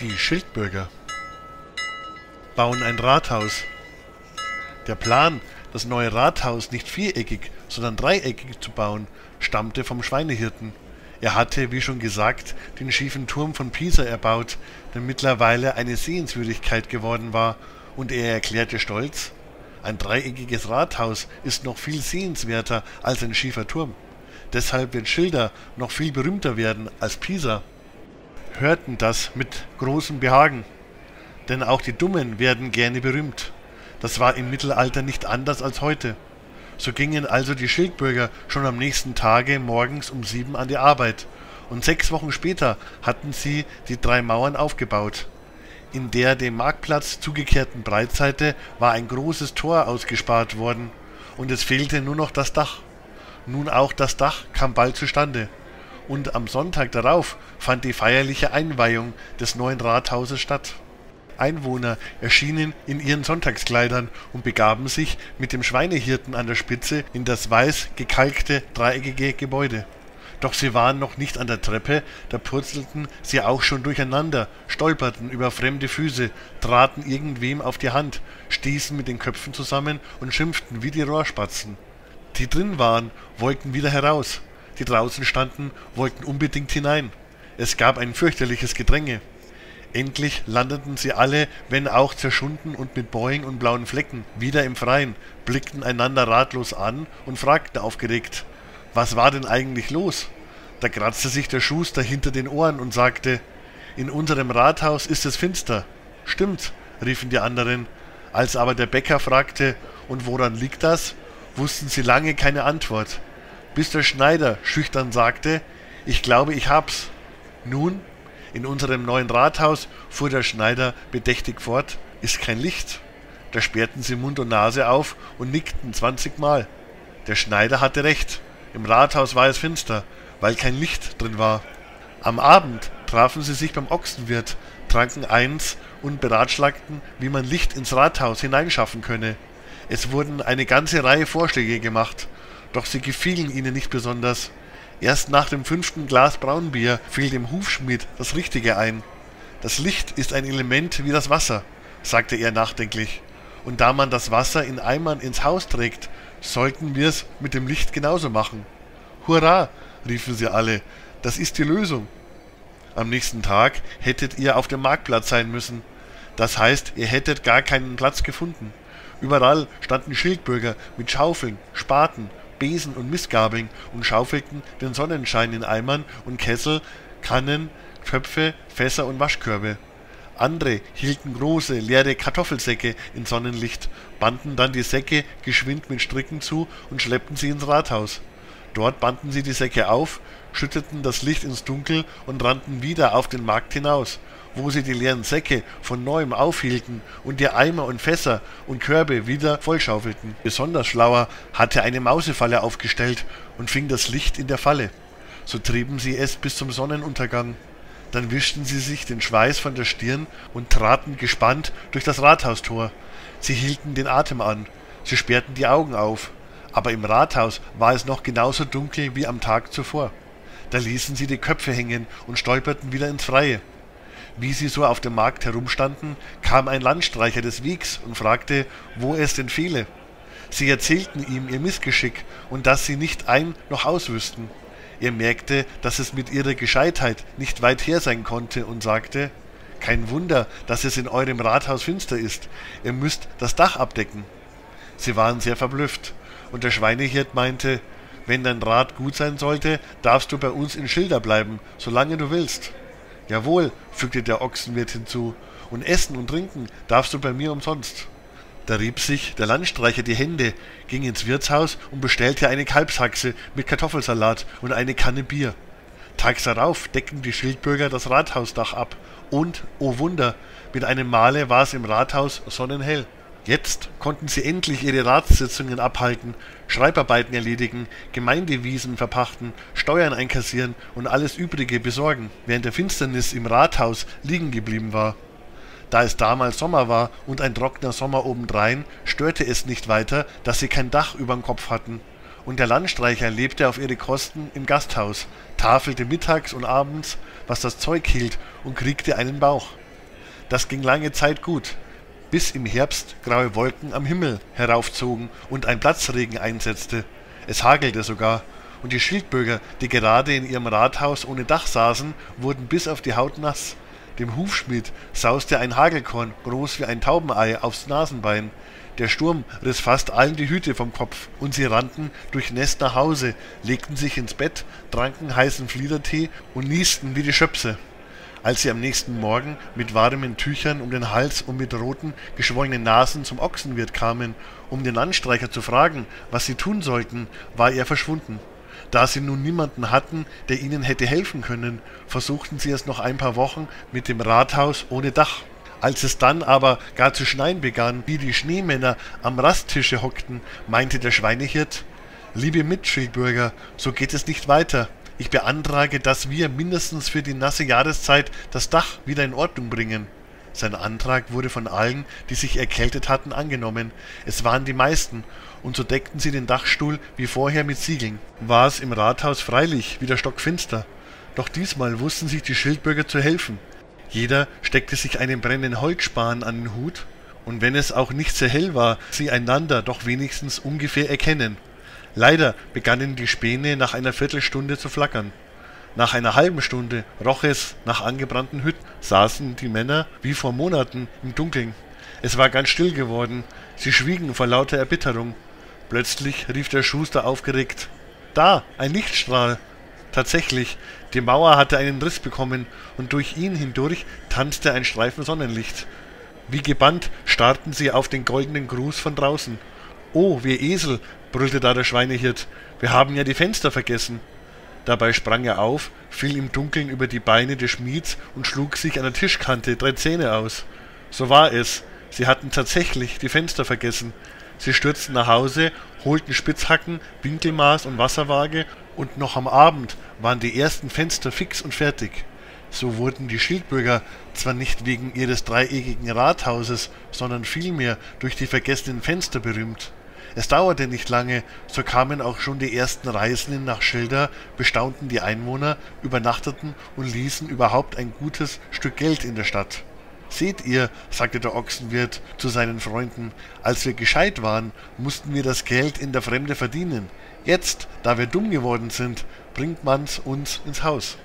Die Schildbürger bauen ein Rathaus. Der Plan, das neue Rathaus nicht viereckig, sondern dreieckig zu bauen, stammte vom Schweinehirten. Er hatte, wie schon gesagt, den schiefen Turm von Pisa erbaut, der mittlerweile eine Sehenswürdigkeit geworden war, und er erklärte stolz, ein dreieckiges Rathaus ist noch viel sehenswerter als ein schiefer Turm. Deshalb wird Schilder noch viel berühmter werden als Pisa hörten das mit großem Behagen. Denn auch die Dummen werden gerne berühmt. Das war im Mittelalter nicht anders als heute. So gingen also die Schildbürger schon am nächsten Tage morgens um sieben an die Arbeit, und sechs Wochen später hatten sie die drei Mauern aufgebaut. In der dem Marktplatz zugekehrten Breitseite war ein großes Tor ausgespart worden, und es fehlte nur noch das Dach. Nun auch das Dach kam bald zustande und am Sonntag darauf fand die feierliche Einweihung des neuen Rathauses statt. Einwohner erschienen in ihren Sonntagskleidern und begaben sich mit dem Schweinehirten an der Spitze in das weiß gekalkte dreieckige Gebäude. Doch sie waren noch nicht an der Treppe, da purzelten sie auch schon durcheinander, stolperten über fremde Füße, traten irgendwem auf die Hand, stießen mit den Köpfen zusammen und schimpften wie die Rohrspatzen. Die drin waren, wollten wieder heraus, die draußen standen, wollten unbedingt hinein. Es gab ein fürchterliches Gedränge. Endlich landeten sie alle, wenn auch zerschunden und mit Bäuen und blauen Flecken, wieder im Freien, blickten einander ratlos an und fragten aufgeregt, was war denn eigentlich los? Da kratzte sich der Schuster hinter den Ohren und sagte, in unserem Rathaus ist es finster. Stimmt, riefen die anderen. Als aber der Bäcker fragte, und woran liegt das, wussten sie lange keine Antwort bis der Schneider schüchtern sagte, ich glaube, ich hab's. Nun, in unserem neuen Rathaus, fuhr der Schneider bedächtig fort, ist kein Licht. Da sperrten sie Mund und Nase auf und nickten zwanzigmal. Der Schneider hatte recht. Im Rathaus war es finster, weil kein Licht drin war. Am Abend trafen sie sich beim Ochsenwirt, tranken eins und beratschlagten, wie man Licht ins Rathaus hineinschaffen könne. Es wurden eine ganze Reihe Vorschläge gemacht, doch sie gefielen ihnen nicht besonders. Erst nach dem fünften Glas Braunbier fiel dem Hufschmied das Richtige ein. Das Licht ist ein Element wie das Wasser, sagte er nachdenklich. Und da man das Wasser in Eimern ins Haus trägt, sollten wir's mit dem Licht genauso machen. Hurra! riefen sie alle, das ist die Lösung. Am nächsten Tag hättet ihr auf dem Marktplatz sein müssen. Das heißt, ihr hättet gar keinen Platz gefunden. Überall standen Schildbürger mit Schaufeln, Spaten Besen und Mistgabeln und schaufelten den Sonnenschein in Eimern und Kessel, Kannen, Töpfe, Fässer und Waschkörbe. Andere hielten große, leere Kartoffelsäcke ins Sonnenlicht, banden dann die Säcke geschwind mit Stricken zu und schleppten sie ins Rathaus. Dort banden sie die Säcke auf, schütteten das Licht ins Dunkel und rannten wieder auf den Markt hinaus, wo sie die leeren Säcke von neuem aufhielten und die Eimer und Fässer und Körbe wieder vollschaufelten. Besonders schlauer hatte eine Mausefalle aufgestellt und fing das Licht in der Falle. So trieben sie es bis zum Sonnenuntergang. Dann wischten sie sich den Schweiß von der Stirn und traten gespannt durch das Rathaustor. Sie hielten den Atem an, sie sperrten die Augen auf. Aber im Rathaus war es noch genauso dunkel wie am Tag zuvor. Da ließen sie die Köpfe hängen und stolperten wieder ins Freie. Wie sie so auf dem Markt herumstanden, kam ein Landstreicher des Wegs und fragte, wo es denn fehle. Sie erzählten ihm ihr Missgeschick und dass sie nicht ein noch auswüssten. Er merkte, dass es mit ihrer Gescheitheit nicht weit her sein konnte und sagte, kein Wunder, dass es in eurem Rathaus finster ist. Ihr müsst das Dach abdecken. Sie waren sehr verblüfft, und der Schweinehirt meinte, wenn dein Rat gut sein sollte, darfst du bei uns in Schilder bleiben, solange du willst. Jawohl, fügte der Ochsenwirt hinzu, und essen und trinken darfst du bei mir umsonst. Da rieb sich der Landstreicher die Hände, ging ins Wirtshaus und bestellte eine Kalbshaxe mit Kartoffelsalat und eine Kanne Bier. Tags darauf deckten die Schildbürger das Rathausdach ab, und, o oh Wunder, mit einem Male war es im Rathaus sonnenhell. Jetzt konnten sie endlich ihre Ratssitzungen abhalten, Schreibarbeiten erledigen, Gemeindewiesen verpachten, Steuern einkassieren und alles Übrige besorgen, während der Finsternis im Rathaus liegen geblieben war. Da es damals Sommer war und ein trockener Sommer obendrein, störte es nicht weiter, dass sie kein Dach überm Kopf hatten. Und der Landstreicher lebte auf ihre Kosten im Gasthaus, tafelte mittags und abends, was das Zeug hielt, und kriegte einen Bauch. Das ging lange Zeit gut, bis im Herbst graue Wolken am Himmel heraufzogen und ein Platzregen einsetzte. Es hagelte sogar, und die Schildbürger, die gerade in ihrem Rathaus ohne Dach saßen, wurden bis auf die Haut nass. Dem Hufschmied sauste ein Hagelkorn, groß wie ein Taubenei, aufs Nasenbein. Der Sturm riss fast allen die Hüte vom Kopf, und sie rannten durchnässt nach Hause, legten sich ins Bett, tranken heißen Fliedertee und niesten wie die Schöpse. Als sie am nächsten Morgen mit warmen Tüchern um den Hals und mit roten, geschwollenen Nasen zum Ochsenwirt kamen, um den Landstreicher zu fragen, was sie tun sollten, war er verschwunden. Da sie nun niemanden hatten, der ihnen hätte helfen können, versuchten sie es noch ein paar Wochen mit dem Rathaus ohne Dach. Als es dann aber gar zu schneien begann, wie die Schneemänner am Rasttische hockten, meinte der Schweinehirt, Liebe Mitschildbürger, so geht es nicht weiter. Ich beantrage, dass wir mindestens für die nasse Jahreszeit das Dach wieder in Ordnung bringen. Sein Antrag wurde von allen, die sich erkältet hatten, angenommen. Es waren die meisten, und so deckten sie den Dachstuhl wie vorher mit Siegeln. War es im Rathaus freilich wieder stockfinster, doch diesmal wussten sich die Schildbürger zu helfen. Jeder steckte sich einen brennenden Holzspan an den Hut, und wenn es auch nicht sehr hell war, sie einander doch wenigstens ungefähr erkennen. Leider begannen die Späne nach einer Viertelstunde zu flackern. Nach einer halben Stunde roch es nach angebrannten Hütten, saßen die Männer wie vor Monaten im Dunkeln. Es war ganz still geworden, sie schwiegen vor lauter Erbitterung. Plötzlich rief der Schuster aufgeregt: Da, ein Lichtstrahl! Tatsächlich, die Mauer hatte einen Riss bekommen, und durch ihn hindurch tanzte ein Streifen Sonnenlicht. Wie gebannt starrten sie auf den goldenen Gruß von draußen. Oh, wir Esel, brüllte da der Schweinehirt, wir haben ja die Fenster vergessen. Dabei sprang er auf, fiel im Dunkeln über die Beine des Schmieds und schlug sich an der Tischkante drei Zähne aus. So war es, sie hatten tatsächlich die Fenster vergessen. Sie stürzten nach Hause, holten Spitzhacken, Winkelmaß und Wasserwaage, und noch am Abend waren die ersten Fenster fix und fertig. So wurden die Schildbürger zwar nicht wegen ihres dreieckigen Rathauses, sondern vielmehr durch die vergessenen Fenster berühmt. Es dauerte nicht lange, so kamen auch schon die ersten Reisenden nach Schilda, bestaunten die Einwohner, übernachteten und ließen überhaupt ein gutes Stück Geld in der Stadt. Seht ihr, sagte der Ochsenwirt zu seinen Freunden, als wir gescheit waren, mussten wir das Geld in der Fremde verdienen. Jetzt, da wir dumm geworden sind, bringt man's uns ins Haus.